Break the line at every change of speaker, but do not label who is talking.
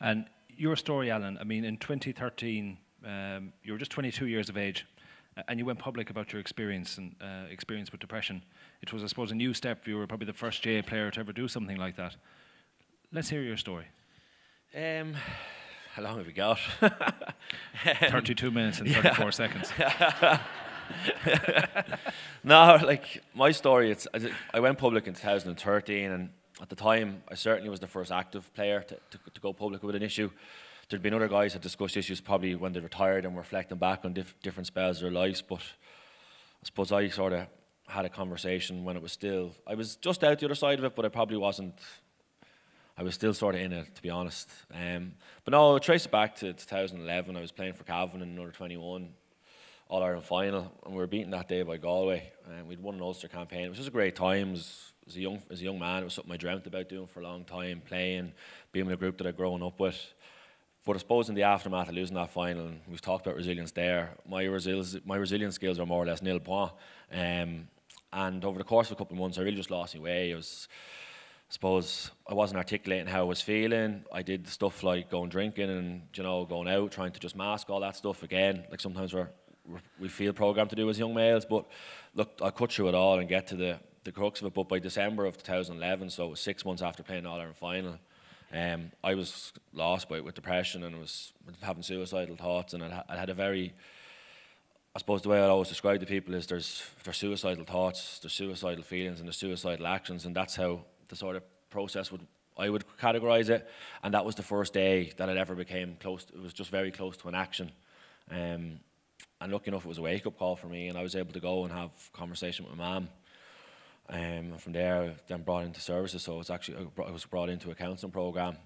And your story, Alan, I mean, in 2013, um, you were just 22 years of age, and you went public about your experience and uh, experience with depression. It was, I suppose, a new step. You were probably the first GAA player to ever do something like that. Let's hear your story.
Um, how long have we got?
32 minutes and 34 yeah. seconds.
no, like my story, it's I went public in 2013, and at the time, I certainly was the first active player to, to, to go public with an issue. There'd been other guys that discussed issues probably when they retired and were reflecting back on diff different spells of their lives, but I suppose I sort of had a conversation when it was still, I was just out the other side of it, but I probably wasn't I was still sort of in it, to be honest. Um, but no, I trace it back to 2011. I was playing for Cavan in another 21 All Ireland final, and we were beaten that day by Galway. And we'd won an Ulster campaign. It was just a great time. As, as, a young as a young man, it was something I dreamt about doing for a long time, playing, being in a group that I'd grown up with. But I suppose in the aftermath of losing that final, and we've talked about resilience there, my, resilience, my resilience skills are more or less nil point. Um, and over the course of a couple of months, I really just lost my way. I was suppose I wasn't articulating how I was feeling. I did stuff like going drinking and you know going out, trying to just mask all that stuff again. Like sometimes we're we feel programmed to do as young males, but look, I cut through it all and get to the the crux of it. But by December of 2011, so it was six months after playing All Ireland final, um, I was lost by with depression and was having suicidal thoughts, and I, had a very I suppose the way I always describe to people is there's there's suicidal thoughts, there's suicidal feelings, and there's suicidal actions, and that's how the sort of process would I would categorize it, and that was the first day that it ever became close. To, it was just very close to an action, um, and lucky enough, it was a wake up call for me, and I was able to go and have conversation with my mum. Um, from there, then brought into services. So it's actually I was brought into a counselling program,